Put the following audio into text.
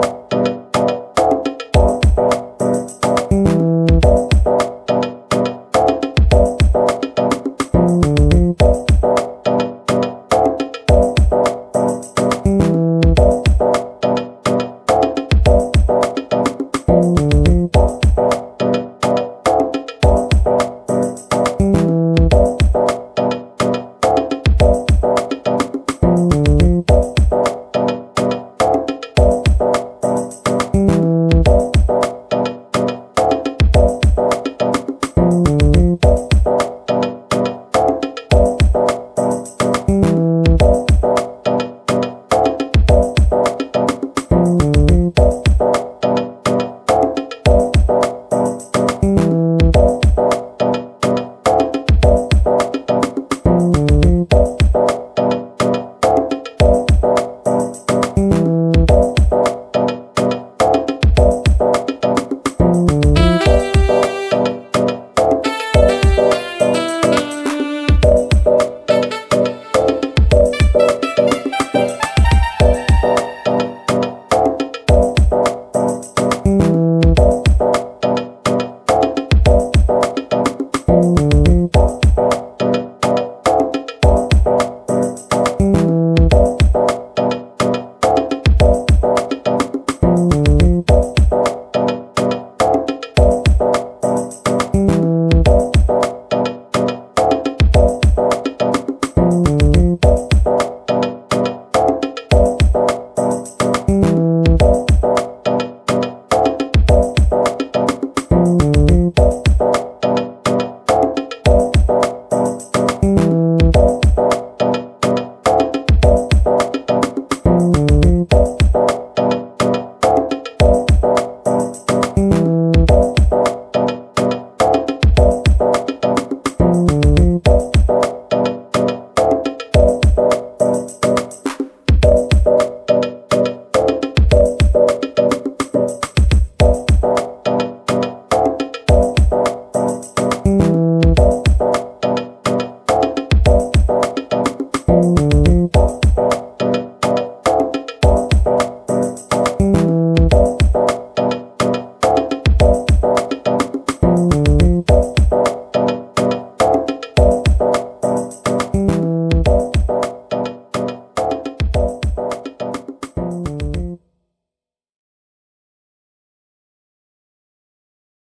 Bye.